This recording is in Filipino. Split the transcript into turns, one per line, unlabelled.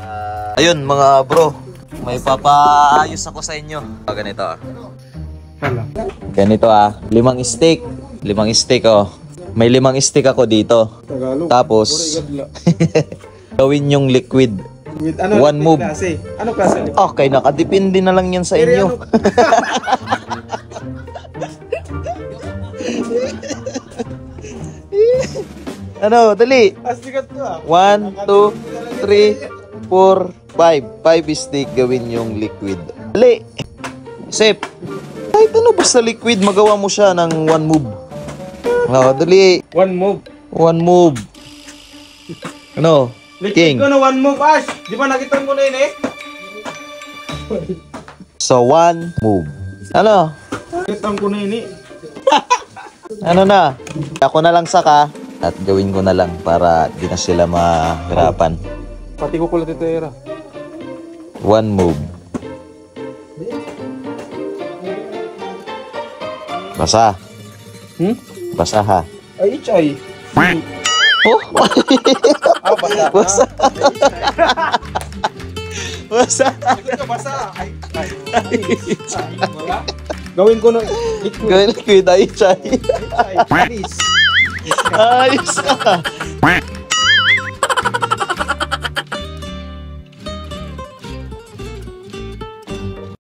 Ah, ayun mga bro, may papaayos ako sa inyo. Ah, ganito ah. Ganito ah, limang steak. Limang steak oh. May limang steak ako dito.
Tagalog.
Tapos, gawin yung liquid.
With ano?
One move.
Klase. Ano klase?
Okay, nakadepende na lang yan sa inyo.
ano?
ano, dali.
Ah.
One, two, three, four, five. Five stick gawin yung liquid. Dali. Sip. Kahit ano basta liquid, magawa mo siya ng one move. Oh, dali.
One move.
One move. Ano? King.
King. ko na one move, Ash. Di ba nakita mo na yun eh?
So, one move. Ano?
Nakita ko na yun eh.
Ano na? Ako na lang saka at gawin ko na lang para di na sila mahirapan.
Pati ko kulat ito era.
One move. Basa.
Hmm?
Basa ha.
Ay, ichay.
Oh,
Ah, basa.
basa. basa.
Basa. Ay, ay. Ay, wala. Gawin ko na liquid.
Gawin liquid ay chay.
Ay, please.
Ayos ka.